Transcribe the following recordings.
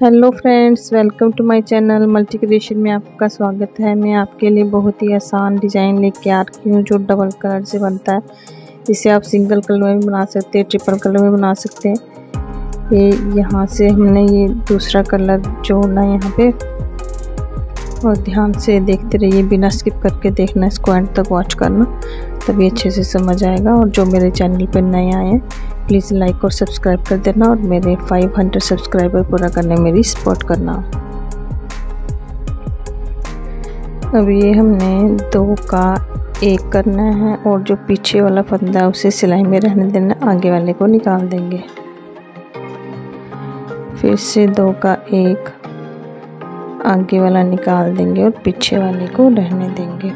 Hello friends, welcome to my channel multi creation में आपका स्वागत है। मैं आपके लिए बहुत ही आसान डिज़ाइन लेके आ रही हूँ जो डबल कलर से बनता है। इसे आप सिंगल कलर में भी बना सकते हैं, ट्रिपल कलर में बना सकते हैं। ये यहाँ से हमने ये दूसरा कलर जोड़ना है यहाँ पे और ध्यान से देखते रहिए, बिना स्किप करके देखना, इसको एंड तक वॉच करना, तभी अच्छे से समझ आएगा। और जो मेरे चैनल पर नए आए हैं प्लीज़ लाइक और सब्सक्राइब कर देना और मेरे 500 सब्सक्राइबर पूरा करने मेरी सपोर्ट करना। अब ये हमने दो का एक करना है और जो पीछे वाला फंदा है, उसे सिलाई में रहने देना, आगे वाले को निकाल देंगे। फिर से दो का एक। आगे वाला निकाल देंगे और पीछे वाले को रहने देंगे।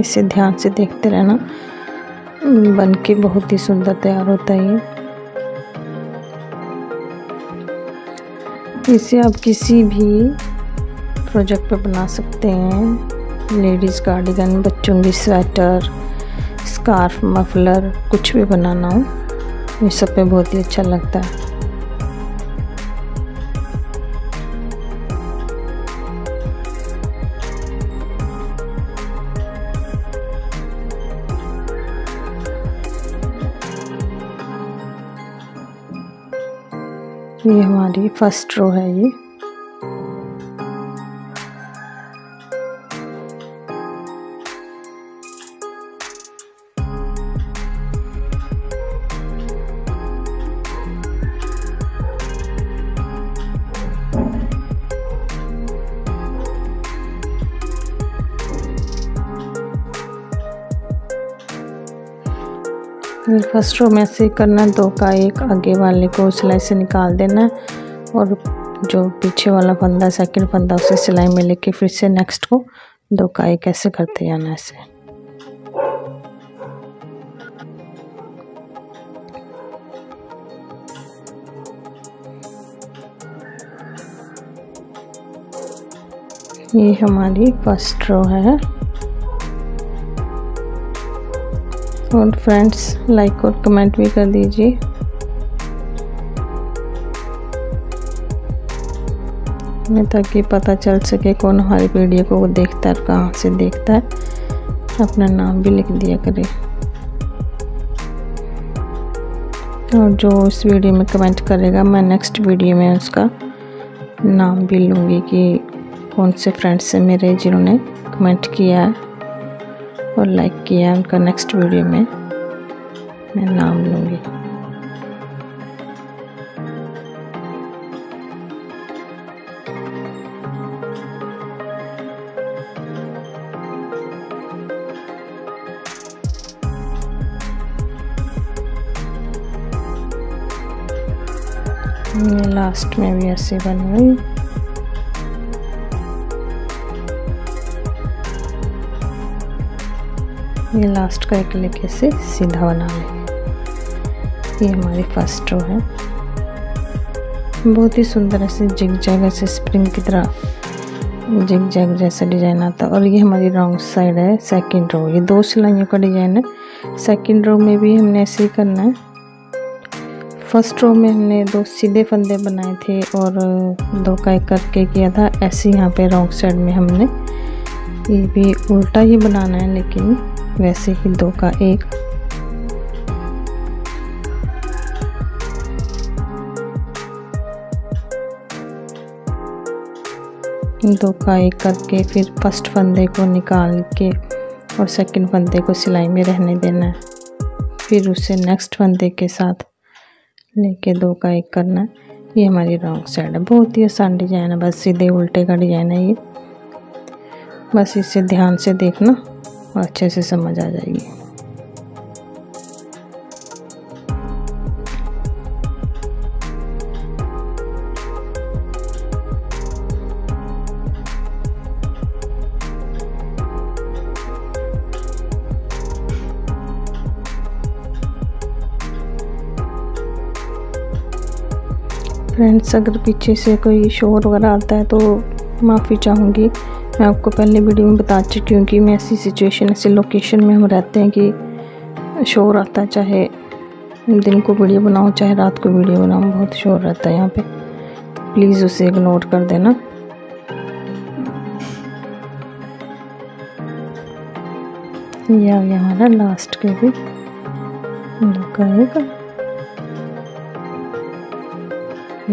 इसे ध्यान से देखते रहना। बन के बहुत ही सुंदर तैयार होता है इसे आप किसी भी प्रोजेक्ट पे बना सकते हैं। लेडीज़ कार्डिगन बच्चों की स्वेटर स्कार्फ मफलर कुछ भी बनाना हो। ये सब पे बहुत ही अच्छा लगता है। ये हमारी फ़र्स्ट रो है ये। फ़र्स्ट रो में से करना, दो का एक, आगे वाले को सिलाई से निकाल देना है और जो पीछे वाला फंदा सेकंड फंदा उसे सिलाई में लेके फिर से नेक्स्ट को दो का एक ऐसे करते जाना ऐसे। ये हमारी फ़र्स्ट रो है। और फ्रेंड्स लाइक और कमेंट भी कर दीजिए। ताकि पता चल सके कौन हमारी वीडियो को वो देखता है कहाँ से देखता है। अपना नाम भी लिख दिया करे। और जो इस वीडियो में कमेंट करेगा, मैं नेक्स्ट वीडियो में उसका नाम भी लूँगी कि कौन से फ्रेंड्स से मेरे जिन्होंने कमेंट किया है। और लाइक किया उनका नेक्स्ट वीडियो में। मैं नाम लूँगी। लास्ट में भी ऐसे बन गई। ये लास्ट का एक लेके से सीधा बना लेंगे ये हमारी फ़र्स्ट रो है। बहुत ही सुंदर ऐसे जिग जैग ऐसे स्प्रिंग की तरह जिग जैग जैसा डिज़ाइन आता और ये हमारी रॉन्ग साइड है सेकंड रो ये दो सिलाइयों का डिज़ाइन है। सेकंड रो में भी हमने ऐसे ही करना है। फ़र्स्ट रो में हमने दो सीधे फंदे बनाए थे और दो का एक करके किया था। ऐसे यहाँ पे रॉन्ग साइड में हमने ये भी उल्टा ही बनाना है, लेकिन वैसे ही दो का एक। दो का एक करके फिर फ़र्स्ट फंदे को निकाल के और सेकंड फंदे को सिलाई में रहने देना है। फिर उसे नेक्स्ट फंदे के साथ लेके दो का एक करना है। ये हमारी रॉन्ग साइड है। बहुत ही आसान डिज़ाइन है। बस सीधे उल्टे का डिज़ाइन है ये। बस इसे ध्यान से देखना। अच्छे से समझ आ जाएगी। फ्रेंड्स अगर पीछे से कोई शोर वगैरह आता है तो माफ़ी चाहूँगी। मैं आपको पहले वीडियो में बता चुकी हूँ कि मैं ऐसी सिचुएशन ऐसी लोकेशन में हम रहते हैं कि शोर आता है, चाहे दिन को वीडियो बनाऊँ, चाहे रात को वीडियो बनाऊँ, बहुत शोर रहता है यहाँ पे। प्लीज़ उसे इग्नोर कर देना। ये आ गया हमारा लास्ट के भी। लगाएगा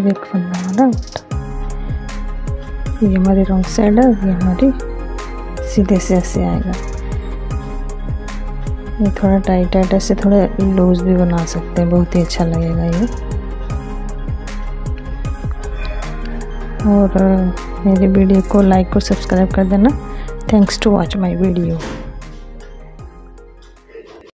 एक फंदा हमारा ये हमारी रॉन्ग साइड है, ये हमारी सीधे से ऐसे आएगा। ये थोड़ा टाइट टाइट ऐसे थोड़ा लूज भी बना सकते हैं, बहुत ही अच्छा लगेगा ये। और, मेरी वीडियो को लाइक और सब्सक्राइब कर देना। Thanks to watch my video